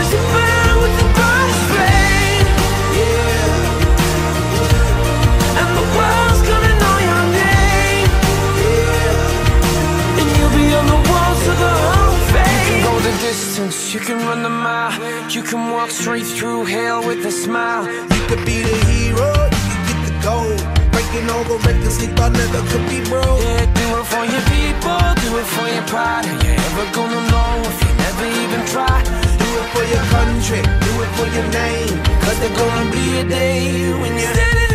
You can go the distance, you can run the mile. You can walk straight through hell with a smile. You could be the hero, you could get the gold. Breaking over records he thought never could be broke. Yeah, do it for your people, do it for your pride. Are you ever gonna know if you never even try? Your country, do it for your name. Cause there's gonna be a day when you're